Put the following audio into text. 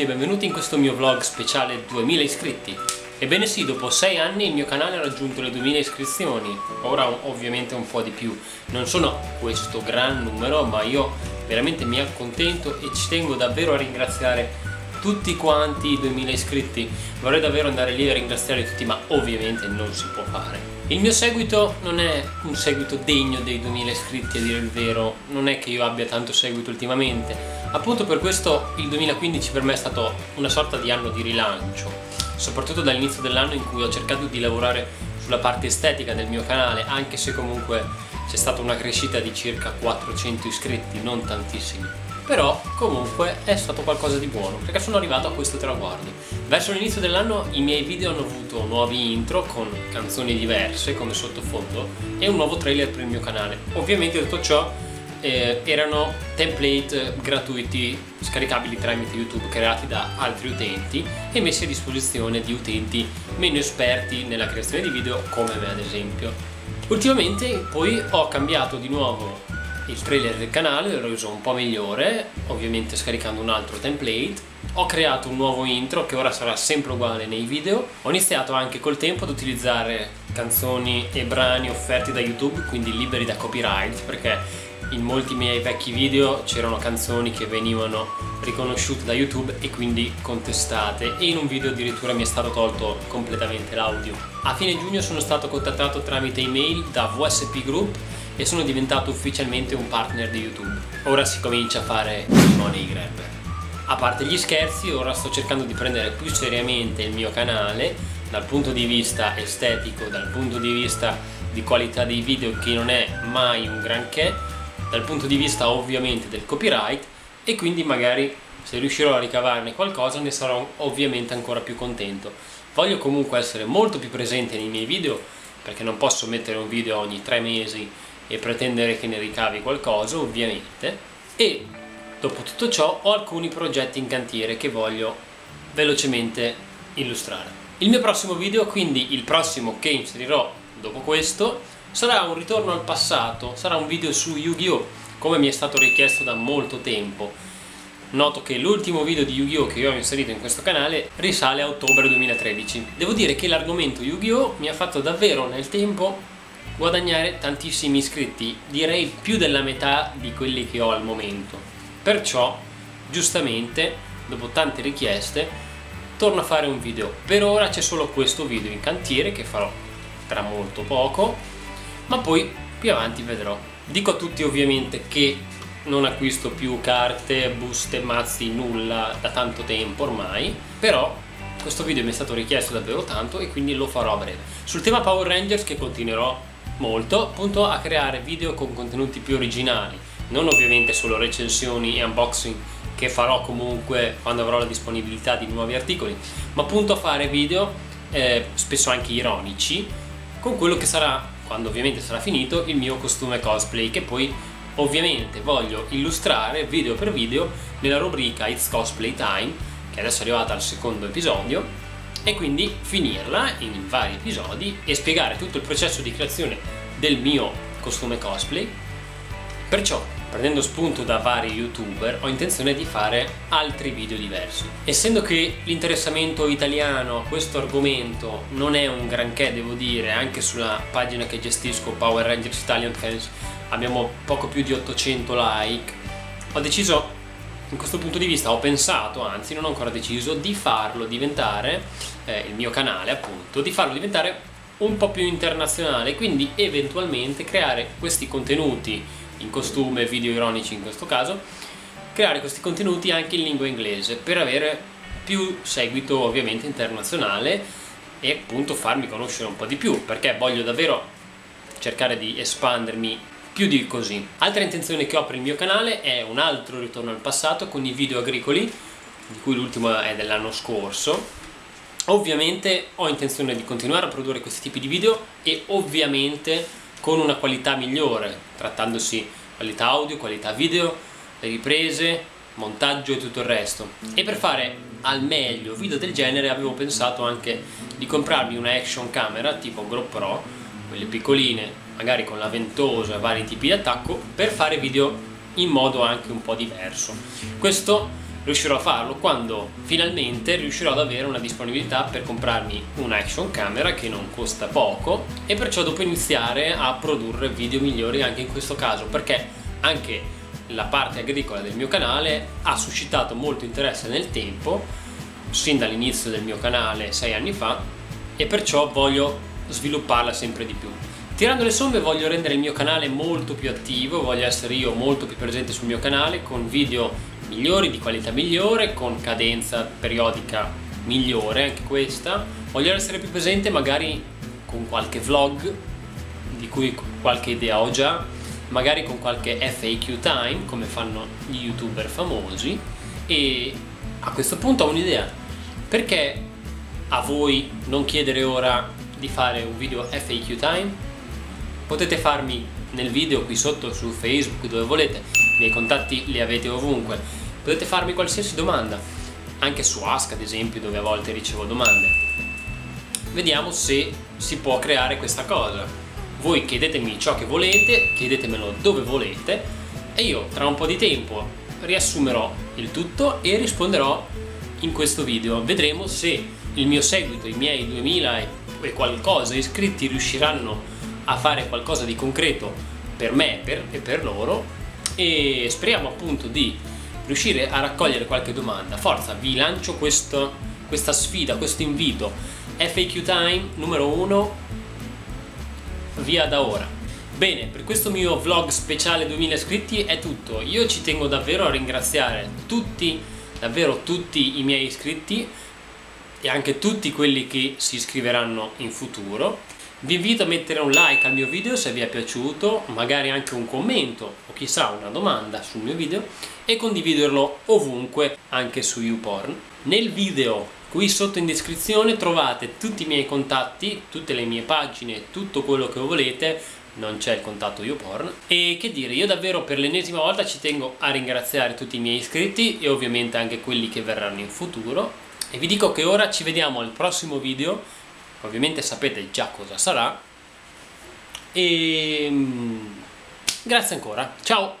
tutti e benvenuti in questo mio vlog speciale 2000 iscritti. Ebbene sì, dopo 6 anni il mio canale ha raggiunto le 2000 iscrizioni, ora ovviamente un po' di più. Non sono questo gran numero, ma io veramente mi accontento e ci tengo davvero a ringraziare tutti quanti i 2000 iscritti. Vorrei davvero andare lì a ringraziare tutti, ma ovviamente non si può fare. Il mio seguito non è un seguito degno dei 2000 iscritti, a dire il vero, non è che io abbia tanto seguito ultimamente. Appunto per questo il 2015 per me è stato una sorta di anno di rilancio, soprattutto dall'inizio dell'anno in cui ho cercato di lavorare sulla parte estetica del mio canale, anche se comunque c'è stata una crescita di circa 400 iscritti, non tantissimi però comunque è stato qualcosa di buono perché sono arrivato a questo traguardo. Verso l'inizio dell'anno i miei video hanno avuto nuovi intro con canzoni diverse come sottofondo e un nuovo trailer per il mio canale. Ovviamente tutto ciò eh, erano template gratuiti scaricabili tramite YouTube creati da altri utenti e messi a disposizione di utenti meno esperti nella creazione di video come me ad esempio. Ultimamente poi ho cambiato di nuovo il trailer del canale, l'ho reso un po' migliore, ovviamente scaricando un altro template. Ho creato un nuovo intro che ora sarà sempre uguale nei video. Ho iniziato anche col tempo ad utilizzare canzoni e brani offerti da YouTube, quindi liberi da copyright, perché in molti miei vecchi video c'erano canzoni che venivano riconosciute da YouTube e quindi contestate e in un video addirittura mi è stato tolto completamente l'audio. A fine giugno sono stato contattato tramite email da VSP Group e sono diventato ufficialmente un partner di YouTube. Ora si comincia a fare il money grab. A parte gli scherzi, ora sto cercando di prendere più seriamente il mio canale dal punto di vista estetico, dal punto di vista di qualità dei video che non è mai un granché, dal punto di vista ovviamente del copyright e quindi magari se riuscirò a ricavarne qualcosa ne sarò ovviamente ancora più contento. Voglio comunque essere molto più presente nei miei video perché non posso mettere un video ogni tre mesi e pretendere che ne ricavi qualcosa ovviamente e dopo tutto ciò ho alcuni progetti in cantiere che voglio velocemente illustrare. Il mio prossimo video, quindi il prossimo che inserirò dopo questo, sarà un ritorno al passato, sarà un video su Yu-Gi-Oh! come mi è stato richiesto da molto tempo. Noto che l'ultimo video di Yu-Gi-Oh! che io ho inserito in questo canale risale a ottobre 2013. Devo dire che l'argomento Yu-Gi-Oh! mi ha fatto davvero nel tempo guadagnare tantissimi iscritti, direi più della metà di quelli che ho al momento. Perciò, giustamente, dopo tante richieste, torno a fare un video. Per ora c'è solo questo video in cantiere che farò tra molto poco, ma poi più avanti vedrò. Dico a tutti ovviamente che non acquisto più carte, buste, mazzi, nulla da tanto tempo ormai, però questo video mi è stato richiesto davvero tanto e quindi lo farò a breve. Sul tema Power Rangers che continuerò molto appunto a creare video con contenuti più originali. Non ovviamente solo recensioni e unboxing che farò comunque quando avrò la disponibilità di nuovi articoli ma appunto a fare video eh, spesso anche ironici con quello che sarà quando ovviamente sarà finito il mio costume cosplay che poi ovviamente voglio illustrare video per video nella rubrica It's Cosplay Time che adesso è arrivata al secondo episodio e quindi finirla in vari episodi e spiegare tutto il processo di creazione del mio costume cosplay. Perciò, prendendo spunto da vari youtuber, ho intenzione di fare altri video diversi. Essendo che l'interessamento italiano a questo argomento non è un granché, devo dire, anche sulla pagina che gestisco Power Rangers Italian Fans abbiamo poco più di 800 like, ho deciso in questo punto di vista ho pensato, anzi non ho ancora deciso, di farlo diventare, eh, il mio canale appunto, di farlo diventare un po' più internazionale, quindi eventualmente creare questi contenuti in costume, video ironici in questo caso, creare questi contenuti anche in lingua inglese per avere più seguito ovviamente internazionale e appunto farmi conoscere un po' di più, perché voglio davvero cercare di espandermi di così. Altra intenzione che ho per il mio canale è un altro ritorno al passato con i video agricoli, di cui l'ultimo è dell'anno scorso. Ovviamente ho intenzione di continuare a produrre questi tipi di video e ovviamente con una qualità migliore, trattandosi qualità audio, qualità video, le riprese, montaggio e tutto il resto. E per fare al meglio video del genere avevo pensato anche di comprarmi una action camera tipo GoPro, quelle piccoline magari con la ventosa e vari tipi di attacco per fare video in modo anche un po' diverso. Questo riuscirò a farlo quando finalmente riuscirò ad avere una disponibilità per comprarmi un action camera che non costa poco e perciò dopo iniziare a produrre video migliori anche in questo caso perché anche la parte agricola del mio canale ha suscitato molto interesse nel tempo sin dall'inizio del mio canale sei anni fa e perciò voglio svilupparla sempre di più tirando le somme voglio rendere il mio canale molto più attivo voglio essere io molto più presente sul mio canale con video migliori, di qualità migliore, con cadenza periodica migliore anche questa. Voglio essere più presente magari con qualche vlog di cui qualche idea ho già, magari con qualche FAQ time come fanno gli youtuber famosi e a questo punto ho un'idea. Perché a voi non chiedere ora di fare un video FAQ time? Potete farmi nel video qui sotto su Facebook dove volete, i miei contatti li avete ovunque potete farmi qualsiasi domanda, anche su Ask ad esempio dove a volte ricevo domande. Vediamo se si può creare questa cosa. Voi chiedetemi ciò che volete, chiedetemelo dove volete e io tra un po' di tempo riassumerò il tutto e risponderò in questo video. Vedremo se il mio seguito, i miei 2000 e qualcosa iscritti riusciranno a fare qualcosa di concreto per me e per loro e speriamo appunto di riuscire a raccogliere qualche domanda. Forza, vi lancio questo, questa sfida, questo invito. FAQ time numero 1, via da ora. Bene, per questo mio vlog speciale 2000 iscritti è tutto. Io ci tengo davvero a ringraziare tutti, davvero tutti i miei iscritti e anche tutti quelli che si iscriveranno in futuro vi invito a mettere un like al mio video se vi è piaciuto, magari anche un commento o chissà una domanda sul mio video e condividerlo ovunque anche su YouPorn. Nel video qui sotto in descrizione trovate tutti i miei contatti, tutte le mie pagine, tutto quello che volete non c'è il contatto YouPorn e che dire, io davvero per l'ennesima volta ci tengo a ringraziare tutti i miei iscritti e ovviamente anche quelli che verranno in futuro e vi dico che ora ci vediamo al prossimo video ovviamente sapete già cosa sarà. E mm, grazie ancora. Ciao